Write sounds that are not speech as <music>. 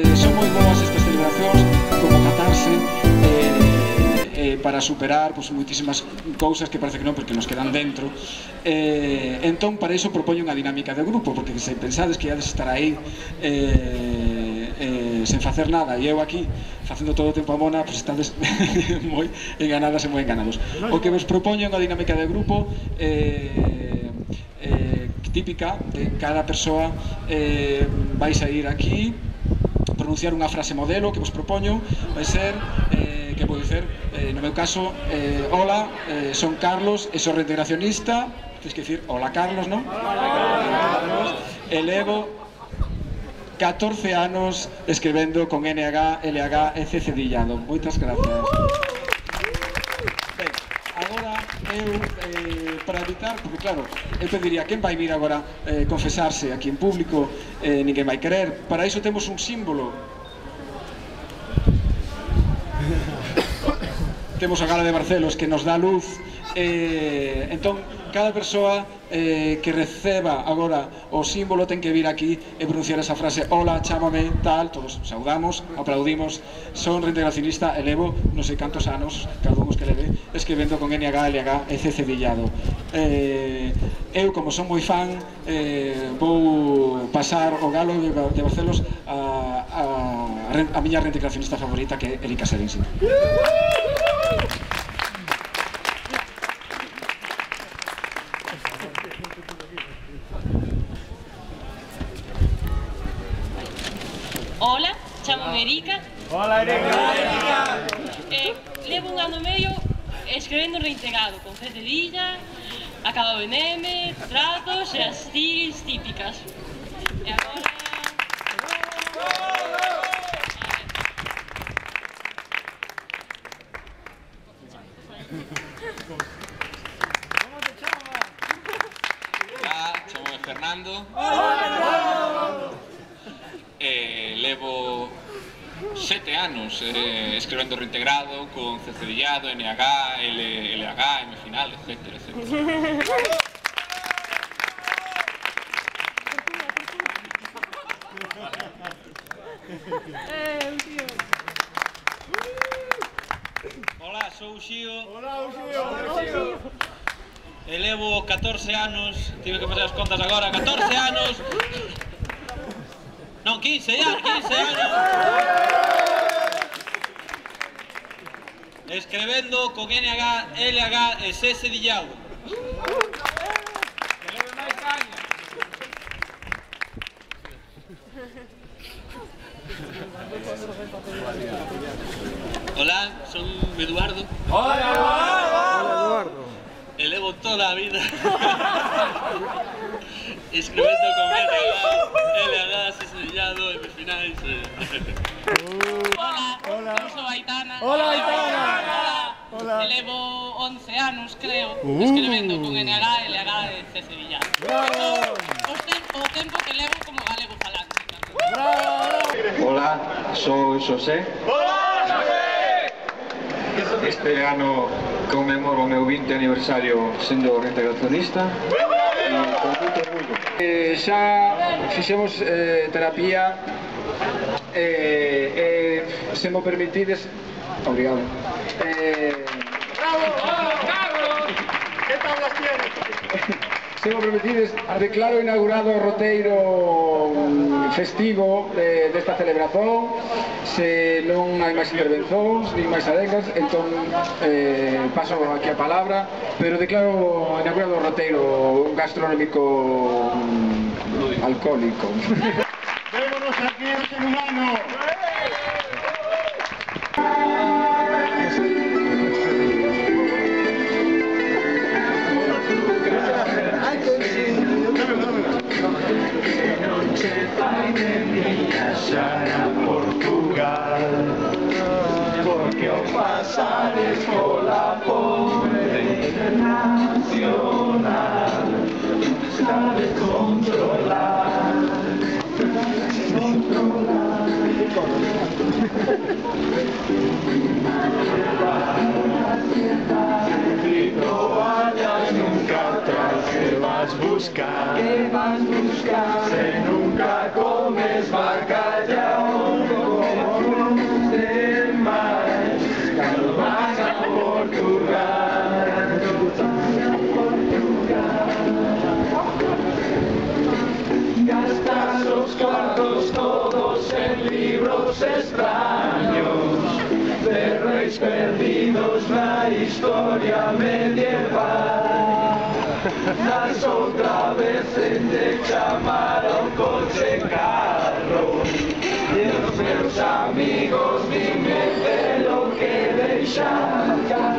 Eh, son moi boas estas celebracións como catarse eh, eh, para superar pues, moitísimas cousas que parece que non, porque nos quedan dentro. Eh, entón, para iso propoño unha dinámica de grupo, porque se pensades que iades estar aí eh, eh, sen facer nada, e eu aquí facendo todo o tempo a mona, pues estades <laughs> moi enganadas e moi enganados. O que vos propoño é unha dinámica de grupo eh, eh, típica de cada persoa eh, vais a ir aquí pronunciar unha frase modelo que vos propoño vai ser eh, que pode ser, eh, no meu caso, eh, hola, eh, son Carlos e son reintegracionista, tens que dicir hola Carlos, non? Hola Carlos. E levo 14 anos escribendo con NH, LH e C cedillado. Moitas gracias. Uh! eu eh, para evitar, porque claro, eu pediría quen vai vir agora eh, confesarse aquí en público, eh, ninguén vai querer. Para iso temos un símbolo. <coughs> temos a Gala de Barcelos que nos dá luz. Eh, entón, cada persoa eh, que receba agora o símbolo ten que vir aquí e pronunciar esa frase Hola, chámame, tal, todos saudamos, aplaudimos, son reintegracionista, elevo non sei cantos anos, cada un que leve, escribendo con NH, LH e C cedillado. Eh, eu, como son moi fan, eh, vou pasar o galo de, de Barcelos a, a, a miña reintegracionista favorita que é Erika Serensi. Hola, chamo Erika. Hola, Erika. Eh, levo un ano medio escribendo reintegrado con cedilla, acabado en M, tratos e as tiris típicas. E agora... Chamo Fernando. Eh, levo sete anos eh, escribendo reintegrado con cedillado, NH, L, LH, M final, etc. etc. Hola, sou Xío. Hola, Xío. Elevo 14 anos, tive que facer as contas agora, 14 anos 15 años, 15 años. Escribiendo con NH, LH, SS Dillado. Hola, soy Eduardo. Hola, Eduardo. Hola, Eduardo. Elevo toda la vida. <laughs> Escribiendo con NH jurado. <laughs> Hola, Hola. yo soy Aitana. Hola, Aitana. Hola. Elevo 11 años, creo, uh. escribiendo con NH e de Sevilla. Bravo. O tempo, que como galego falante. Bravo. Hola, soy José. Hola, José. Este ano conmemoro o meu 20 aniversario sendo reintegracionista. Bravo. moito orgullo. Eh, xa fixemos eh, terapia eh, eh, se mo permitides obrigado. Eh... bravo, bravo, Carlos que tablas tienes? Se o permitides, declaro inaugurado o roteiro festivo de, desta celebración. Se non hai máis intervencións, nin máis adegas, entón eh, paso aquí a palabra Pero declaro inaugurado o roteiro gastronómico mm, alcohólico. Vémonos aquí este verano porque os pasaréis por la pobre nacional, la de controlar, controlar. Contos extraños de reis perdidos na historia medieval. Nas outra vez en de chamaron coche carro E os meus amigos dime de lo que deixan